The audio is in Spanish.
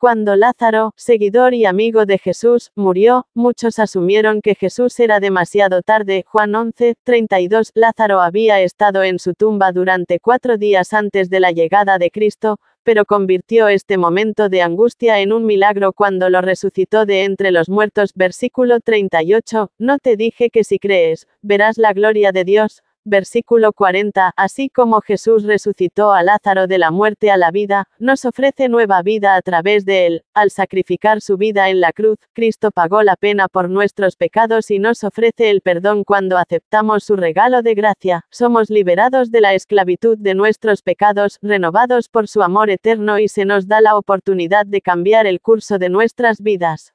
Cuando Lázaro, seguidor y amigo de Jesús, murió, muchos asumieron que Jesús era demasiado tarde. Juan 11, 32. Lázaro había estado en su tumba durante cuatro días antes de la llegada de Cristo, pero convirtió este momento de angustia en un milagro cuando lo resucitó de entre los muertos. Versículo 38. No te dije que si crees, verás la gloria de Dios. Versículo 40. Así como Jesús resucitó a Lázaro de la muerte a la vida, nos ofrece nueva vida a través de él. Al sacrificar su vida en la cruz, Cristo pagó la pena por nuestros pecados y nos ofrece el perdón cuando aceptamos su regalo de gracia. Somos liberados de la esclavitud de nuestros pecados, renovados por su amor eterno y se nos da la oportunidad de cambiar el curso de nuestras vidas.